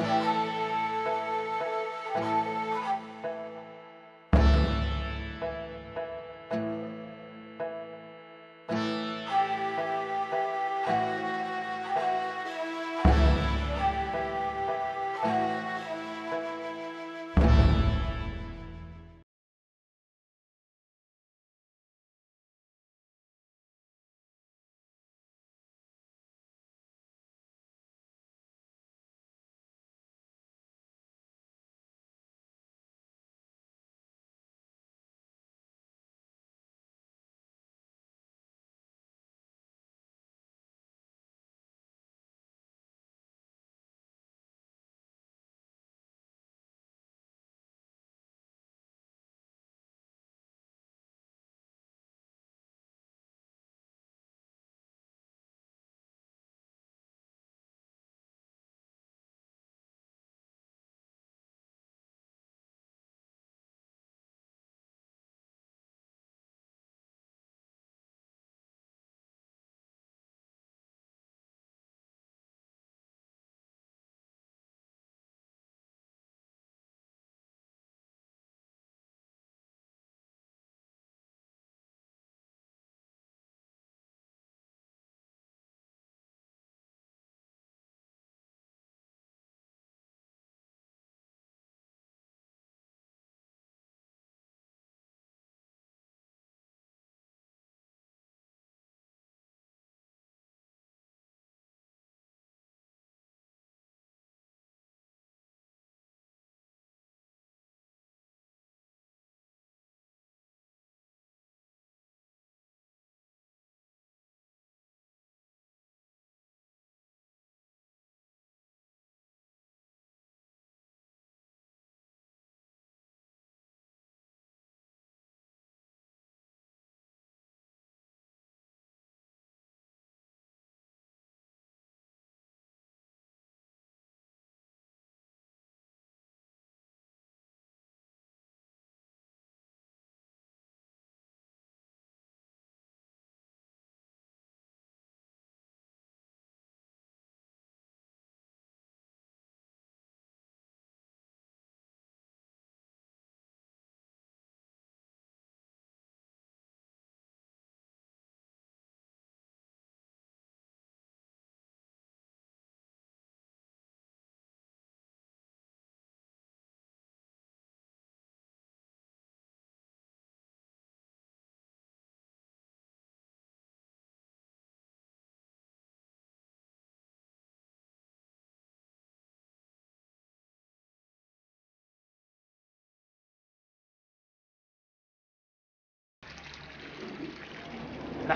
Bye.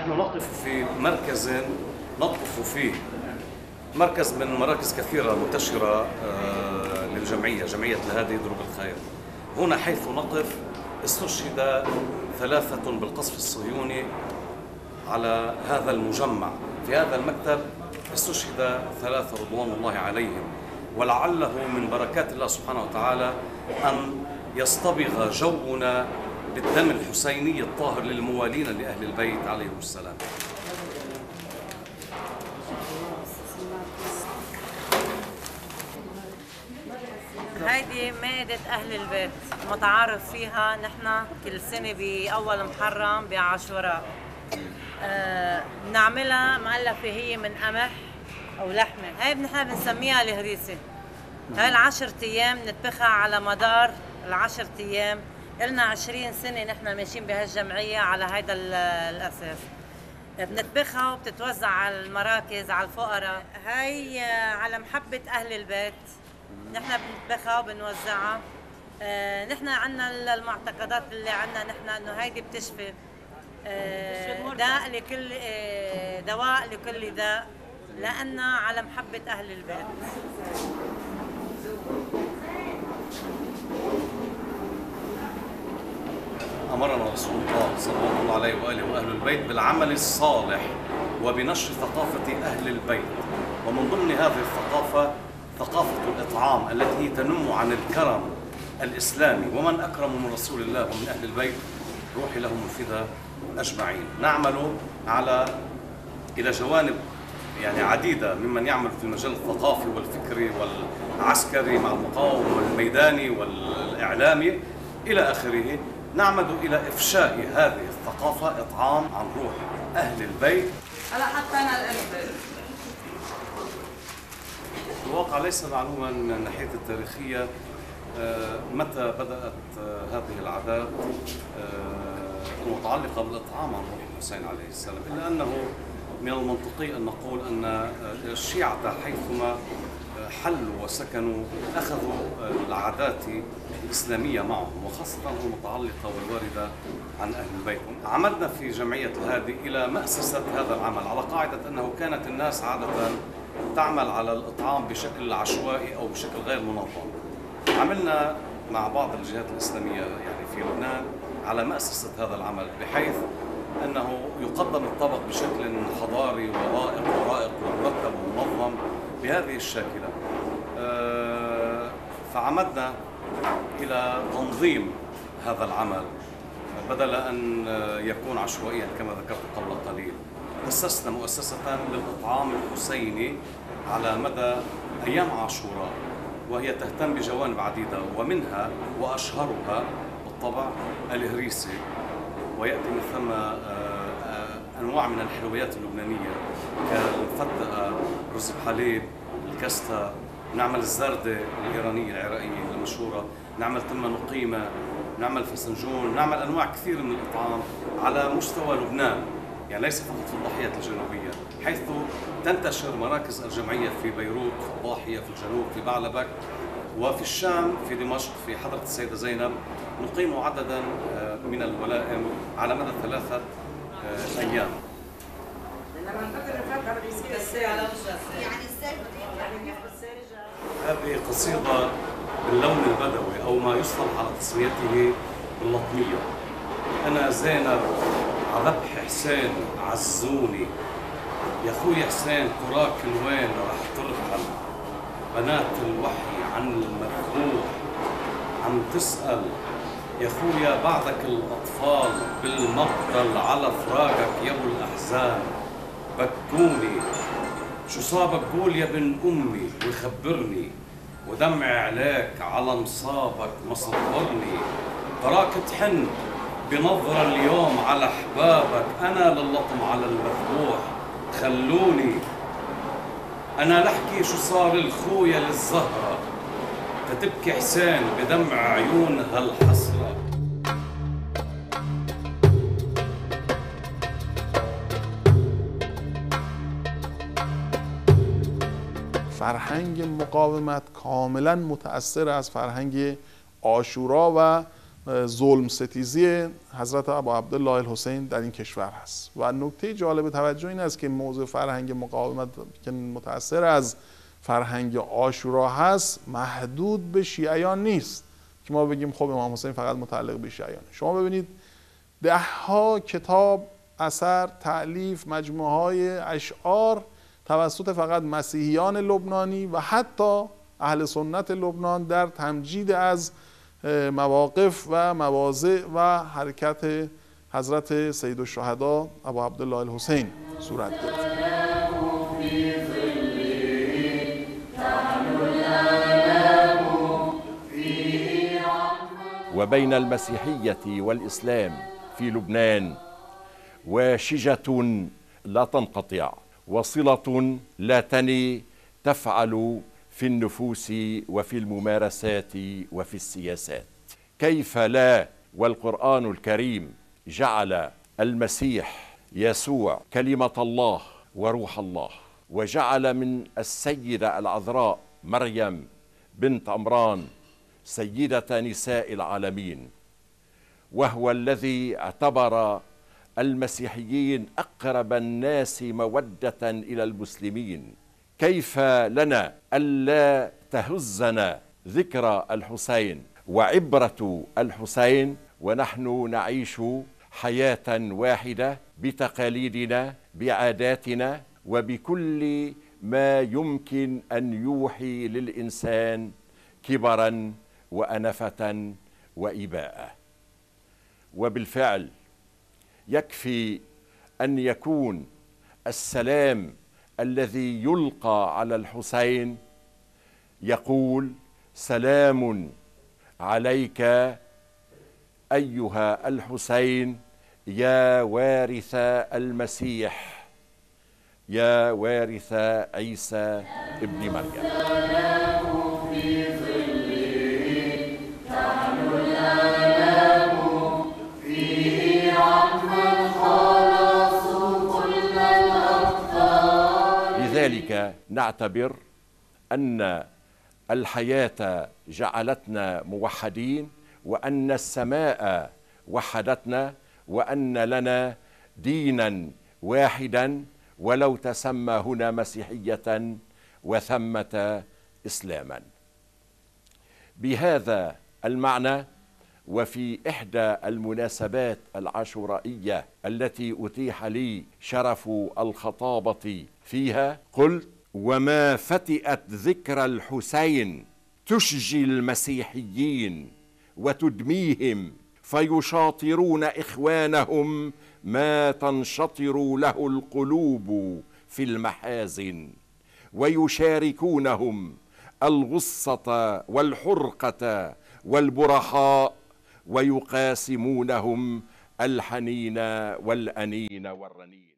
نحن نقف في مركز نطف فيه. مركز من مراكز كثيرة منتشرة آه، للجمعية جمعية الهادي دروب الخير. هنا حيث نقف استشهد ثلاثة بالقصف الصهيوني على هذا المجمع. في هذا المكتب استشهد ثلاثة رضوان الله عليهم. ولعله من بركات الله سبحانه وتعالى أن يصطبغ جونا بالدم الحسيني الطاهر للموالين لأهل البيت عليهم السلام. هيدي مائدة أهل البيت متعارف فيها نحن كل سنة بأول محرم بعاشوراء. آه بنعملها مؤلفة هي من قمح أو لحمة. هاي نحن بنسميها الهريسة. هاي العشر أيام نطبخها على مدار العشر أيام. إلنا عشرين سنة نحن ماشيين بهالجمعية على هيدا الأساس. بنطبخها وبتتوزع على المراكز على الفقراء. هاي آه، على محبة أهل البيت. نحن بنطبخها وبنوزعها. آه نحن عندنا المعتقدات اللي عندنا نحن إنه هيدي بتشفي. آه داء لكل آه دواء لكل داء. لأنها على محبة أهل البيت. أمرنا رسول الله صلى الله عليه وآله وأهل البيت بالعمل الصالح وبنشر ثقافة أهل البيت. ومن ضمن هذه الثقافة ثقافة الإطعام التي تنم عن الكرم الإسلامي. ومن أكرم من رسول الله ومن أهل البيت روحي لهم الفداء أجمعين. نعمل على إلى جوانب يعني عديدة ممن يعمل في المجال الثقافي والفكري والعسكري مع المقاوم والميداني والإعلامي إلى آخره. نعمد إلى إفشاء هذه الثقافة إطعام عن روح أهل البيت. هلا حتى أنا الواقع ليس معلوما من الناحية التاريخية آه، متى بدأت آه، هذه العادات آه، المتعلقة بالإطعام عن روح الحسين عليه السلام. إلا أنه من المنطقي أن نقول أن الشيعة حيثما حلوا وسكنوا أخذوا العادات الإسلامية معهم وخاصة المتعلقة والواردة عن أهل البيت. عملنا في جمعية الهادي إلى مأسسة هذا العمل على قاعدة أنه كانت الناس عادة تعمل على الإطعام بشكل عشوائي أو بشكل غير منظم. عملنا مع بعض الجهات الإسلامية يعني في لبنان على مأسسة هذا العمل بحيث أنه يقدم الطبق بشكل حضاري ورائق ورائق ومرتب ومنظم. بهذه الشاكلة. آه، فعمدنا إلى تنظيم هذا العمل. بدل أن يكون عشوائيا كما ذكرت قبل قليل أسسنا مؤسسة للإطعام الحسيني على مدى أيام عاشوراء وهي تهتم بجوانب عديدة ومنها وأشهرها بالطبع الهريسي ويأتي من ثم أنواع من الحلويات اللبنانية كالمفتقة رز بحليب الكستا نعمل الزردة الإيرانية العراقية المشهورة نعمل تمة نقيمة نعمل فسنجون نعمل أنواع كثير من الإطعام على مستوى لبنان. يعني ليس فقط في الضاحية الجنوبية حيث تنتشر مراكز الجمعية في بيروت في الضاحية في الجنوب في بعلبك وفي الشام في دمشق في حضرة السيدة زينب. نقيم عددا آه، من الولائم على مدى ثلاثة هذه قصيدة باللون البدوي أو ما يصطلح على تسميته باللطمية. أنا زينب عذبح حسين عزوني. يا أخوي حسين تراك الوين راح ترحل بنات الوحي عن المذبوح عم تسأل يا خويا بعدك الأطفال بالمقتل على فراقك يا أبو الأحزان. بكوني. شو صابك؟ قول يا ابن أمي وخبرني. ودمعي عليك على مصابك مصبرني تراك تحن بنظرة اليوم على أحبابك. أنا للطم على المذبوح خلوني. أنا لحكي شو صار الخويا للزهرة. تتبكي حسين بدمع عيونها الحسرة. فرهنگ مقاومت کاملا متأثر از فرهنگ عاشورا و ظلم ستیزی حضرت ابا عبدالله الحسین در این کشور هست. و نکته جالب توجه این است که موضوع فرهنگ مقاومت که متأثر از فرهنگ عاشورا هست محدود به شیعیان نیست. که ما بگیم خب امام حسین فقط متعلق به شیعیان شما ببینید ده ها کتاب اثر تألیف مجموعه های اشعار توسط فقط مسیحیان لبنانی و حتی اهل سنت لبنان در تمجید از مواقف و مواضع و حرکت حضرت سید الشهدا ابو عبدالله الحسین صورت گرفت. وبين المسيحيه والاسلام في لبنان وشجه لا تنقطع. وصلة لا تني تفعل في النفوس وفي الممارسات وفي السياسات. كيف لا؟ والقرآن الكريم جعل المسيح يسوع كلمة الله وروح الله وجعل من السيدة العذراء مريم بنت عمران سيدة نساء العالمين وهو الذي اعتبر المسيحيين أقرب الناس مودة إلى المسلمين. كيف لنا ألا تهزنا ذكرى الحسين وعبرة الحسين ونحن نعيش حياة واحدة بتقاليدنا بعاداتنا وبكل ما يمكن أن يوحي للإنسان كبرا وانفه واباءه وبالفعل يكفي أن يكون السلام الذي يلقى على الحسين يقول سلام عليك أيها الحسين يا وارث المسيح يا وارث عيسى ابن مريم. نعتبر أن الحياة جعلتنا موحدين وأن السماء وحدتنا وأن لنا دينا واحدا ولو تسمى هنا مسيحية وثمة إسلاما. بهذا المعنى وفي إحدى المناسبات العاشورائية التي أتيح لي شرف الخطابة فيها قلت وما فتئت ذكرى الحسين تشجي المسيحيين وتدميهم فيشاطرون إخوانهم ما تنشطر له القلوب في المحازن ويشاركونهم الغصة والحرقة والبرحاء ويقاسمونهم الحنين والأنين والرنين.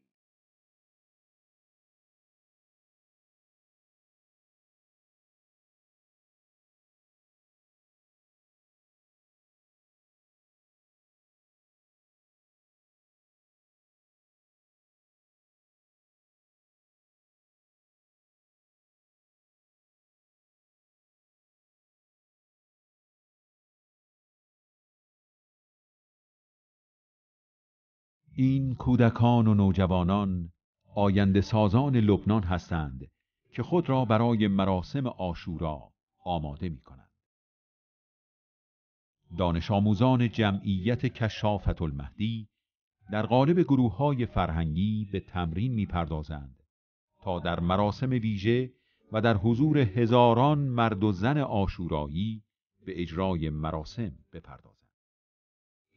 این کودکان و نوجوانان آینده سازان لبنان هستند که خود را برای مراسم آشورا آماده می کنند. دانش آموزان جمعیت کشافت المهدی در قالب گروه های فرهنگی به تمرین می پردازند تا در مراسم ویژه و در حضور هزاران مرد و زن آشورایی به اجرای مراسم بپردازند.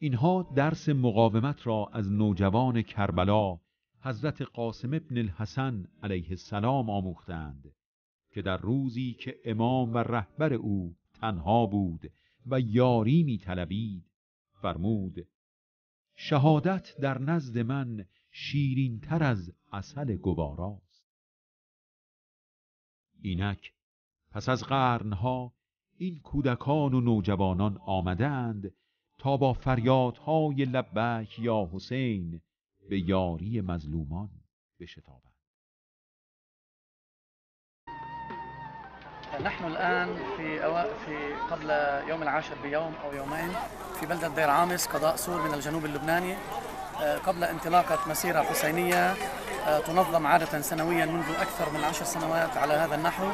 اینها درس مقاومت را از نوجوان کربلا حضرت قاسم ابن الحسن علیه السلام آموختند که در روزی که امام و رهبر او تنها بود و یاری می طلبید فرمود شهادت در نزد من شیرین تر از عسل گواراست اینک پس از قرنها این کودکان و نوجوانان آمدند تا با فریادهای لبیک یا حسین به یاری مظلومان بشتابند. نحن الآن في أوا... في قبل يوم العاشر بيوم أو يومين في بلدة دير عامس قضاء صور من الجنوب اللبناني. آه، قبل انطلاقة مسيرة حسينية آه، تنظم عادة سنويا منذ أكثر من عشر سنوات على هذا النحو.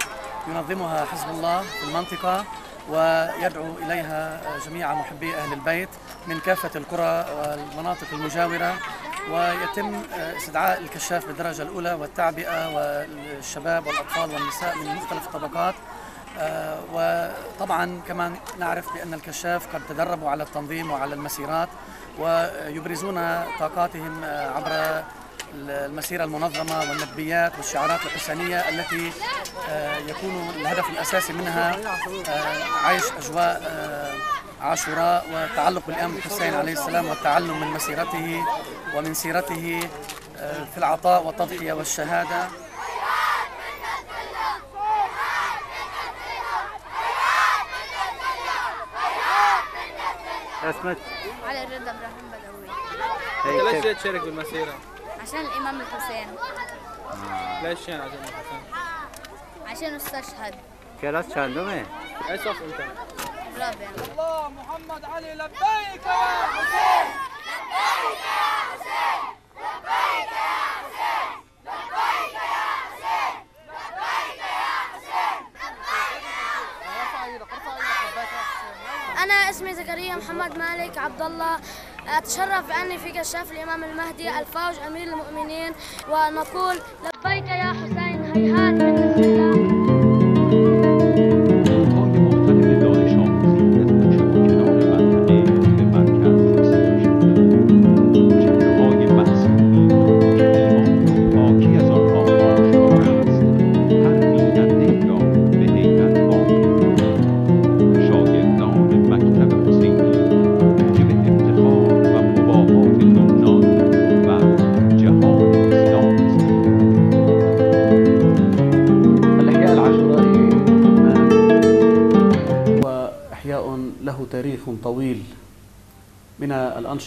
ينظمها حزب الله في المنطقة. ويدعو إليها جميع محبي أهل البيت من كافة القرى والمناطق المجاورة ويتم استدعاء الكشاف بالدرجة الأولى والتعبئة والشباب والأطفال والنساء من مختلف الطبقات. آه، وطبعا كمان نعرف بأن الكشاف قد تدربوا على التنظيم وعلى المسيرات ويبرزون طاقاتهم آه، عبر المسيرة المنظمة والندبيات والشعارات الحسينية التي آه، يكون الهدف الأساسي منها عيش أجواء عاشوراء والتعلق بالإمام الحسين عليه السلام والتعلم من مسيرته ومن سيرته في العطاء والتضحية والشهادة. اسمك علي الرضا إبراهيم بدوي. هي ليش تشارك بالمسيرة؟ عشان الإمام الحسين. ليش يعني عشان الحسين؟ عشان أستشهد. كلاس چندمه أي صف أنت؟ رابع الله محمد علي لبيك يا حسين. أنا اسمي زكريا محمد مالك عبد الله أتشرف بأني في كشاف الإمام المهدي الفوج أمير المؤمنين ونقول لبيك يا حسين هيهات. من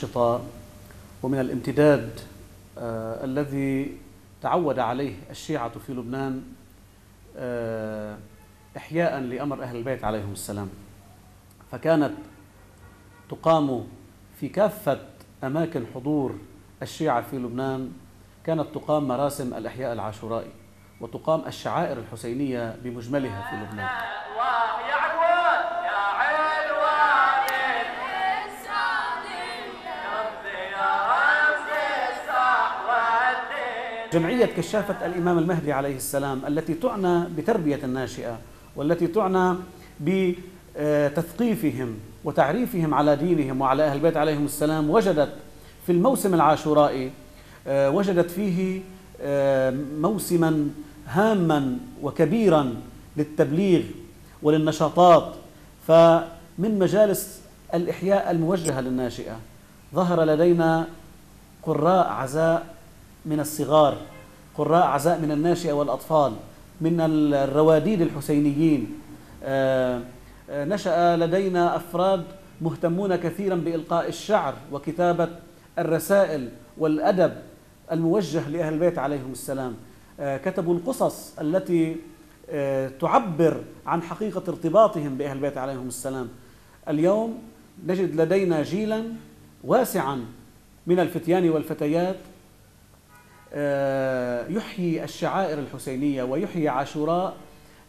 الأنشطة ومن الامتداد آه، الذي تعود عليه الشيعة في لبنان آه، إحياء لأمر أهل البيت عليهم السلام. فكانت تقام في كافة أماكن حضور الشيعة في لبنان كانت تقام مراسم الإحياء العاشورائي وتقام الشعائر الحسينية بمجملها في لبنان. جمعية كشافة الإمام المهدي عليه السلام التي تعنى بتربية الناشئة والتي تعنى بتثقيفهم وتعريفهم على دينهم وعلى أهل البيت عليهم السلام وجدت في الموسم العاشورائي آه، وجدت فيه آه، موسما هاما وكبيرا للتبليغ وللنشاطات. فمن مجالس الإحياء الموجهة للناشئة ظهر لدينا قراء عزاء من الصغار قراء عزاء من الناشئة والأطفال من الرواديد الحسينيين. آه، آه، نشأ لدينا أفراد مهتمون كثيرا بإلقاء الشعر وكتابة الرسائل والأدب الموجه لأهل البيت عليهم السلام. آه، كتبوا القصص التي تعبر عن حقيقة ارتباطهم بأهل البيت عليهم السلام. اليوم نجد لدينا جيلا واسعا من الفتيان والفتيات يحيي الشعائر الحسينية ويحيي عاشوراء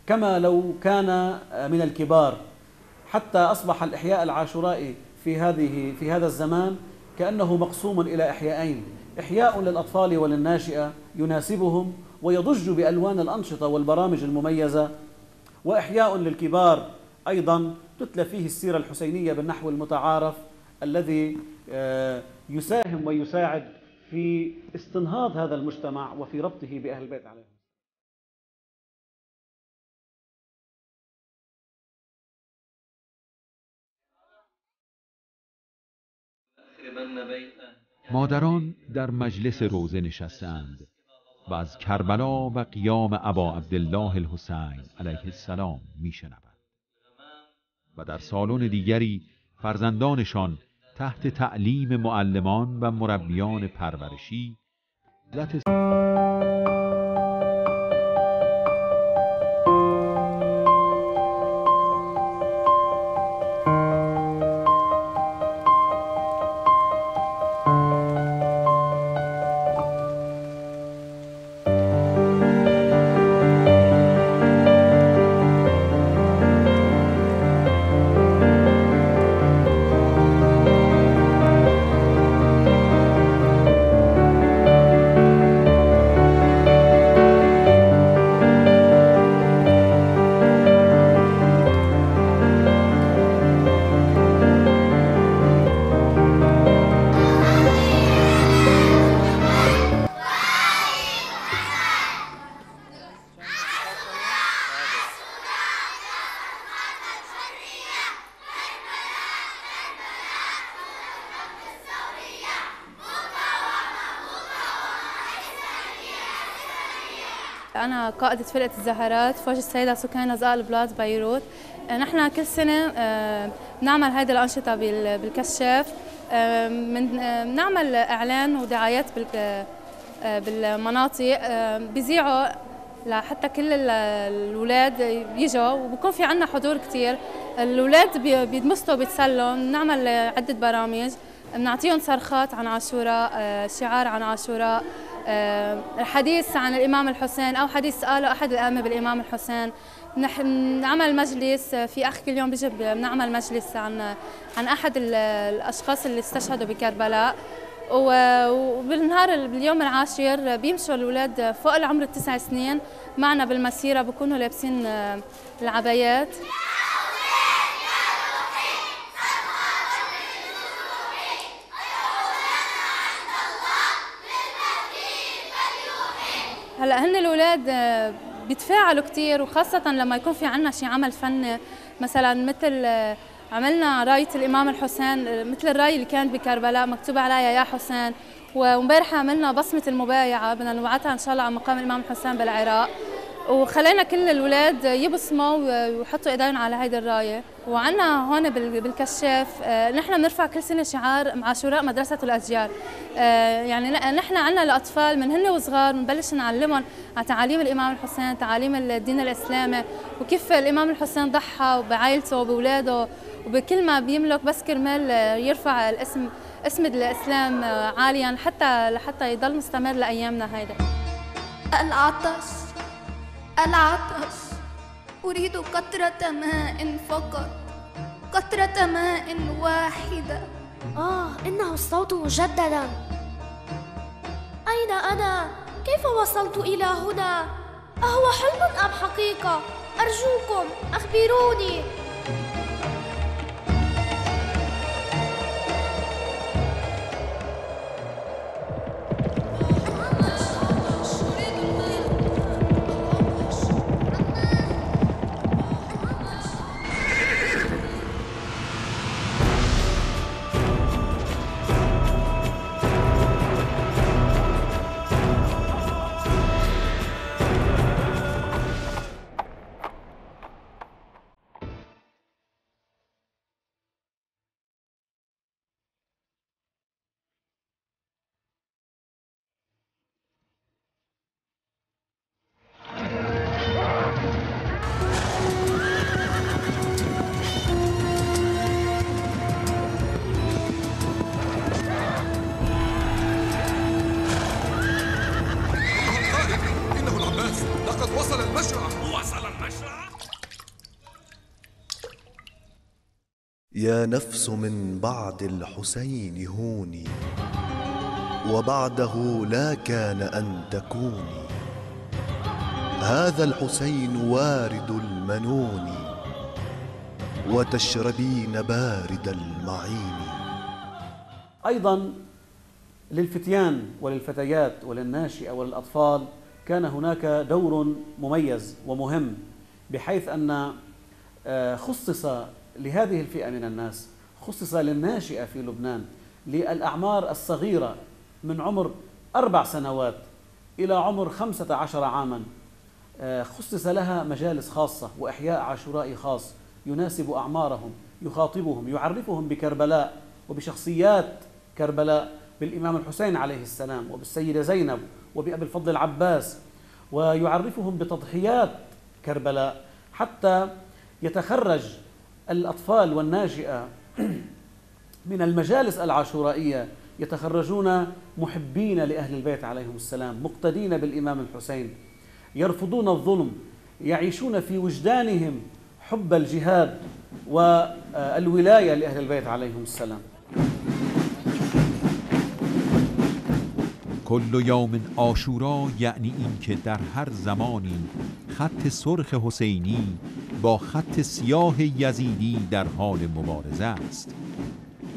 كما لو كان آه، من الكبار. حتى أصبح الإحياء العاشورائي في هذه في هذا الزمان كأنه مقسوم إلى إحيائين. إحياء للأطفال وللناشئة يناسبهم ويضج بألوان الأنشطة والبرامج المميزة وإحياء للكبار أيضا تتلى فيه السيرة الحسينية بالنحو المتعارف الذي آه، يساهم ويساعد في استنهاض هذا المجتمع وفي ربطه بأهل البيت عليهم مادران در مجلس روزه نشستند و از کربلا و قیام ابا عبدالله الحسین علیه السلام میشنوند و در سالن دیگری فرزندانشان تحت تعلیم معلمان و مربیان پرورشی. قائدة فرقة الزهرات فوج السيدة سكان زقاق البلاد بيروت. نحن كل سنة بنعمل هيدي الأنشطة بالكشاف بنعمل إعلان ودعايات بالمناطق. بيذيعوا لحتى كل الأولاد يجوا وبكون في عنا حضور كثير الأولاد بيتمسطوا بيتسلوا بنعمل عدة برامج. بنعطيهم صرخات عن عاشوراء آه، شعار عن عاشوراء. آه، الحديث عن الإمام الحسين أو حديث قاله أحد الأئمة بالإمام الحسين. نعمل مجلس في أخ كل يوم بيجي بنعمل مجلس عن عن أحد الأشخاص اللي استشهدوا بكربلاء. وبالنهار باليوم العاشر بيمشوا الأولاد فوق العمر التسع سنين معنا بالمسيرة بكونوا لابسين آه، العبايات. هلا هن الأولاد آه، بيتفاعلوا كثير وخاصة لما يكون في عنا شيء عمل فني مثلا مثل آه، عملنا راية الإمام الحسين مثل الراية اللي كانت بكربلاء مكتوب عليها يا حسين وامبارح عملنا بصمة المبايعة بدنا نبعثها إن شاء الله على مقام الإمام الحسين بالعراق. وخلينا كل الاولاد يبصموا ويحطوا إيديهم على هيدي الراية. وعنا هون بالكشاف. آه، نحن بنرفع كل سنة شعار مع شوراء مدرسة الاجيال آه، يعني نحن عنا الأطفال من هن وصغار بنبلش نعلمهم على تعاليم الإمام الحسين تعاليم الدين الإسلامي وكيف الإمام الحسين ضحى بعائلته وباولاده وبكل ما بيملك بس كرمال يرفع الاسم اسم الإسلام عاليا حتى لحتى يضل مستمر لأيامنا هيدا. العطش ألعطش أريد قطرة ماء فقط قطرة ماء واحدة آه إنه الصوت مجددا أين أنا؟ كيف وصلت إلى هنا؟ أهو حلم أم حقيقة؟ أرجوكم أخبروني يا نفس من بعد الحسين هوني وبعده لا كان أن تكوني. هذا الحسين وارد المنون وتشربين بارد المعين. أيضا للفتيان وللفتيات وللناشئة وللأطفال كان هناك دور مميز ومهم بحيث أن آه، خصص لهذه الفئة من الناس خصص للناشئة في لبنان للأعمار الصغيرة من عمر أربع سنوات إلى عمر خمسة عشر عاما. آه، خصص لها مجالس خاصة وإحياء عاشورائي خاص يناسب أعمارهم يخاطبهم يعرفهم بكربلاء وبشخصيات كربلاء بالإمام الحسين عليه السلام وبالسيدة زينب وبأبي الفضل العباس ويعرفهم بتضحيات كربلاء حتى يتخرج الأطفال والناشئة من المجالس العاشورائية يتخرجون محبين لأهل البيت عليهم السلام مقتدين بالإمام الحسين يرفضون الظلم يعيشون في وجدانهم حب الجهاد والولاية لأهل البيت عليهم السلام. کل یوم عاشورا یعنی اینکه در هر زمانی خط سرخ حسینی با خط سیاه یزیدی در حال مبارزه است.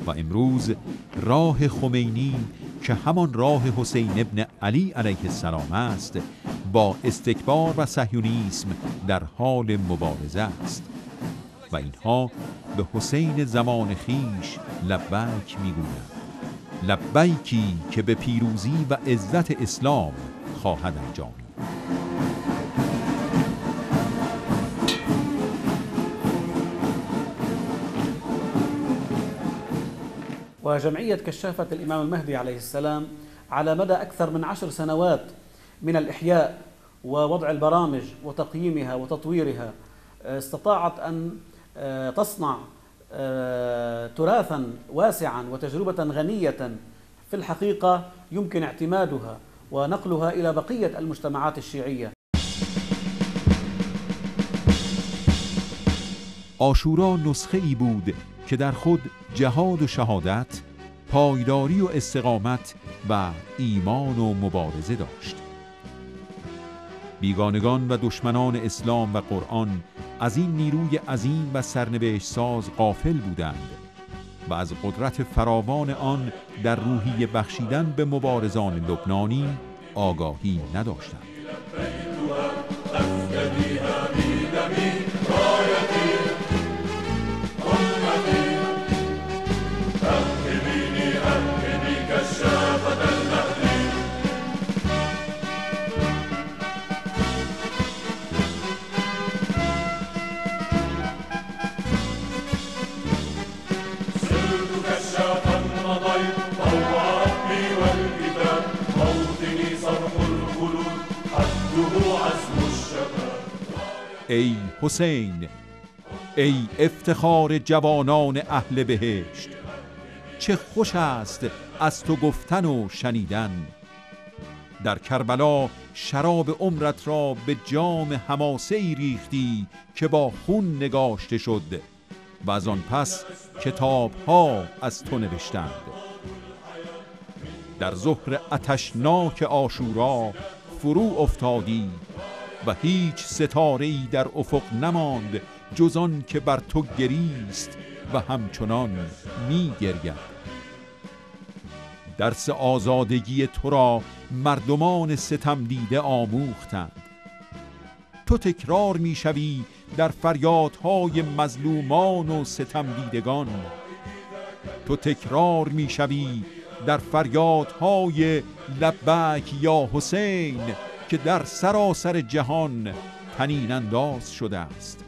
و امروز راه خمینی که همان راه حسین ابن علی علیه السلام است با استکبار و صهیونیسم در حال مبارزه است. و اینها به حسین زمان خویش لبک می‌گویند. لبیکی که به پیروزی و عزت اسلام خواهد انجامید وجمعية كشافة الإمام المهدي عليه السلام على مدى أكثر من عشر سنوات من الإحياء ووضع البرامج وتقييمها وتطويرها استطاعت أن آه، تصنع آه، تراثا واسعا وتجربة غنية في الحقيقة يمكن اعتمادها ونقلها إلى بقية المجتمعات الشيعية. آشورا نسخه ای بود. که در خود جهاد و شهادت، پایداری و استقامت و ایمان و مبارزه داشت. بیگانگان و دشمنان اسلام و قرآن از این نیروی عظیم و سرنوشت ساز غافل بودند و از قدرت فراوان آن در روحی بخشیدن به مبارزان لبنانی آگاهی نداشتند. ای حسین ای افتخار جوانان اهل بهشت چه خوش است از تو گفتن و شنیدن. در کربلا شراب عمرت را به جام حماسه ای ریختی که با خون نگاشته شد و از آن پس کتاب ها از تو نوشتند. در ظهر عطشناک عاشورا فرو افتادی و هیچ ستاره ای در افق نماند جز آن که بر تو گریست و همچنان می گرید درس آزادگی تو را مردمان ستم دیده آموختند. تو تکرار می‌شوی در فریادهای مظلومان و ستم دیدگان. تو تکرار می‌شوی در فریادهای لبک یا حسین که در سراسر جهان تنین انداز شده است.